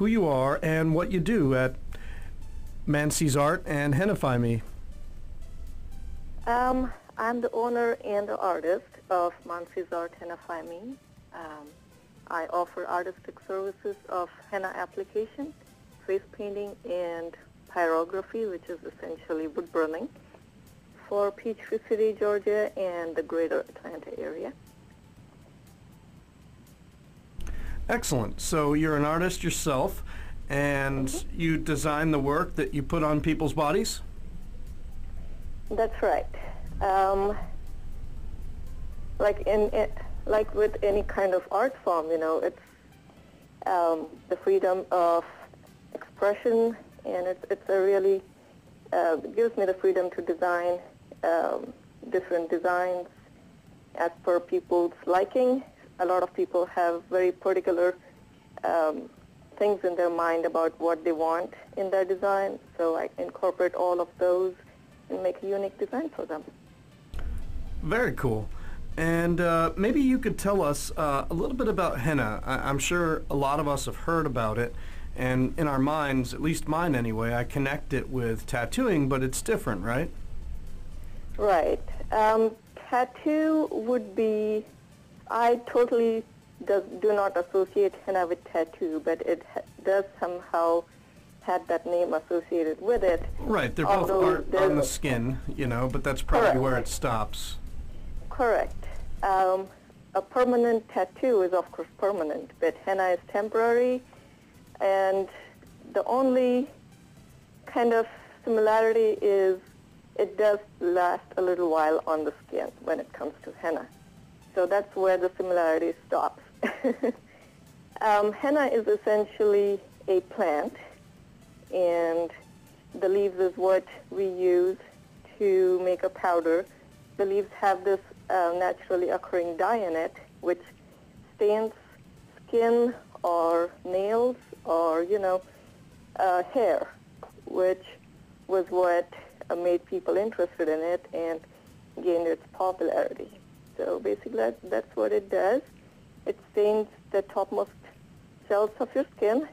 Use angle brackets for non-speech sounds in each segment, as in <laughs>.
who you are and what you do at Manasi's Art and Hennafy Me. Um, I'm the owner and the artist of Manasi's Art Hennafy Me. Um, I offer artistic services of henna application, face painting, and pyrography, which is essentially wood burning, for Peachtree City, Georgia, and the greater Atlanta area. Excellent. So you're an artist yourself, and Mm-hmm. you design the work that you put on people's bodies? That's right. Um, like in, in like with any kind of art form, you know, it's um, the freedom of expression, and it's it's a really uh, it gives me the freedom to design um, different designs as per people's liking. A lot of people have very particular um, things in their mind about what they want in their design, so I incorporate all of those and make a unique design for them. Very cool. And uh, maybe you could tell us uh, a little bit about henna. I- I'm sure a lot of us have heard about it, and in our minds, at least mine anyway, I connect it with tattooing, but it's different, right? Right. Um, tattoo would be, I totally does, do not associate henna with tattoo, but it ha- does somehow had that name associated with it. Right, they're both art on the skin, you know, but that's probably Correct. where it stops. Correct. Um, a permanent tattoo is of course permanent, but henna is temporary, and the only kind of similarity is it does last a little while on the skin when it comes to henna. So that's where the similarity stops. <laughs> um, henna is essentially a plant, and the leaves is what we use to make a powder. The leaves have this uh, naturally occurring dye in it, which stains skin or nails or, you know, uh, hair, which was what uh, made people interested in it and gained its popularity. So basically, that, that's what it does. It stains the topmost cells of your skin,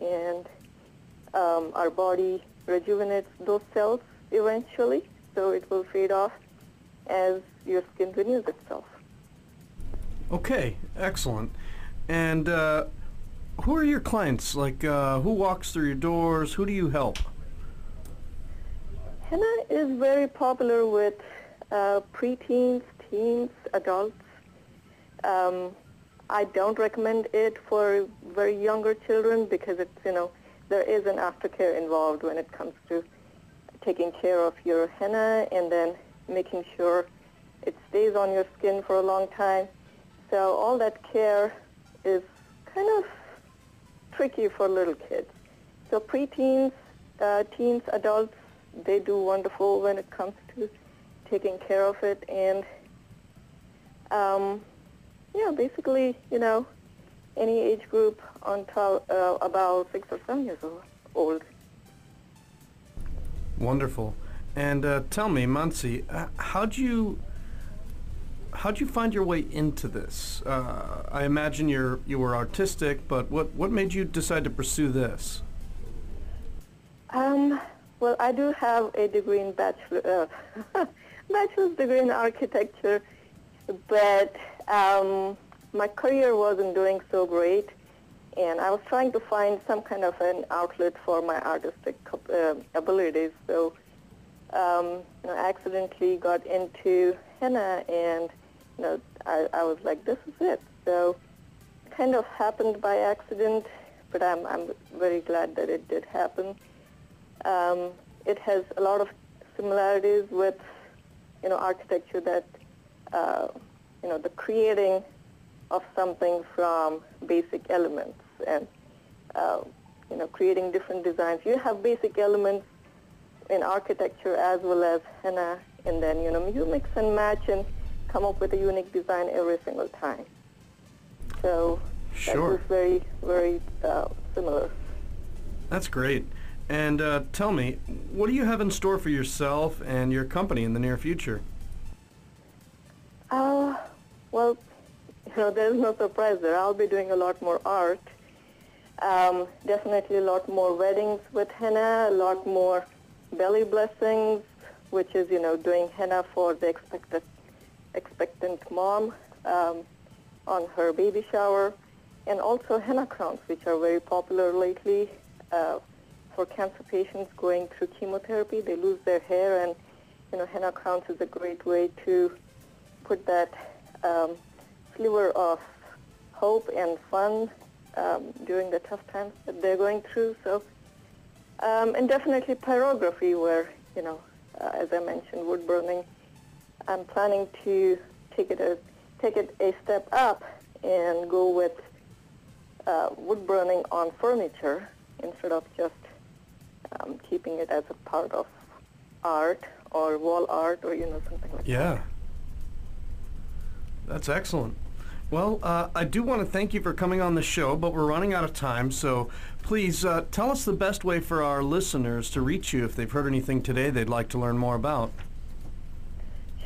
and um, our body rejuvenates those cells eventually, so it will fade off as your skin renews itself. Okay, excellent. And uh, who are your clients? Like, uh, who walks through your doors? Who do you help? Henna is very popular with uh, preteens, teens, adults. Um, I don't recommend it for very younger children because it's, you know, there is an aftercare involved when it comes to taking care of your henna and then making sure it stays on your skin for a long time. So all that care is kind of tricky for little kids. So preteens, uh, teens, adults, they do wonderful when it comes to taking care of it. And um, yeah, basically, you know, any age group until uh, about six or seven years old. Wonderful. And uh, tell me, Manasi, uh, how'd you how'd you find your way into this? Uh, I imagine you're you were artistic, but what what made you decide to pursue this? Um, well, I do have a degree in bachelor, uh, <laughs> bachelor's degree in architecture, but um, my career wasn't doing so great, and I was trying to find some kind of an outlet for my artistic uh, abilities. So, um, I accidentally got into henna, and you know, I, I was like, this is it. So, kind of happened by accident, but I'm I'm very glad that it did happen. Um, it has a lot of similarities with, you know, architecture that, uh, you know, the creating of something from basic elements and, uh, you know, creating different designs. You have basic elements in architecture as well as henna, and then, you know, you mix and match and come up with a unique design every single time. So that was very, very uh, similar. That's great. And uh, tell me, what do you have in store for yourself and your company in the near future? Well, <laughs> there's no surprise there. I'll be doing a lot more art. Um, definitely a lot more weddings with henna, a lot more belly blessings, which is, you know, doing henna for the expected, expectant mom um, on her baby shower, and also henna crowns, which are very popular lately uh, for cancer patients going through chemotherapy. They lose their hair, and, you know, henna crowns is a great way to put that um, sliver of hope and fun um, during the tough times that they're going through. So, um, and definitely pyrography, where you know, uh, as I mentioned, wood burning. I'm planning to take it a take it a step up and go with uh, wood burning on furniture instead of just um, keeping it as a part of art or wall art or you know something like that. Yeah. That's excellent. Well, uh, I do want to thank you for coming on the show, but we're running out of time, so please uh, tell us the best way for our listeners to reach you if they've heard anything today they'd like to learn more about.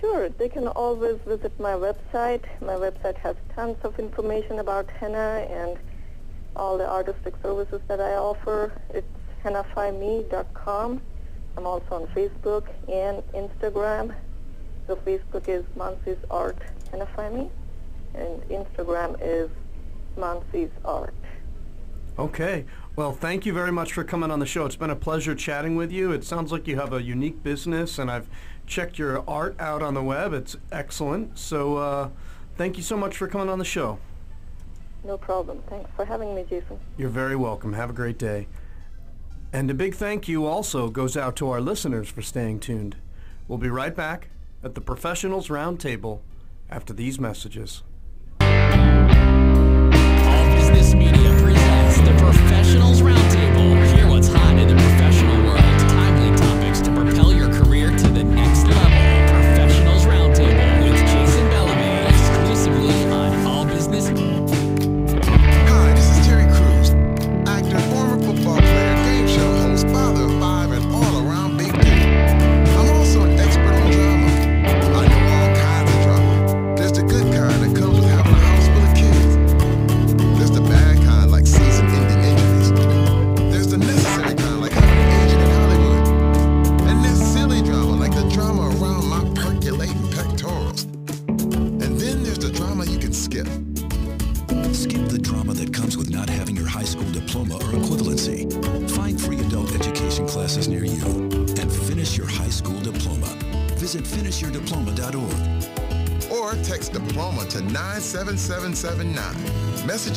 Sure, they can always visit my website. My website has tons of information about henna and all the artistic services that I offer. It's hennafyme.com. I'm also on Facebook and Instagram. So Facebook is Manasi's Art Me, and Instagram is Manasi's Art. Okay. Well, thank you very much for coming on the show. It's been a pleasure chatting with you. It sounds like you have a unique business, and I've checked your art out on the web. It's excellent. So uh, thank you so much for coming on the show. No problem. Thanks for having me, Jason. You're very welcome. Have a great day. And a big thank you also goes out to our listeners for staying tuned. We'll be right back at the Professionals Roundtable after these messages. Drama that comes with not having your high school diploma or equivalency. Find free adult education classes near you and finish your high school diploma. Visit finishyourdiploma.org. or text diploma to 97779. Message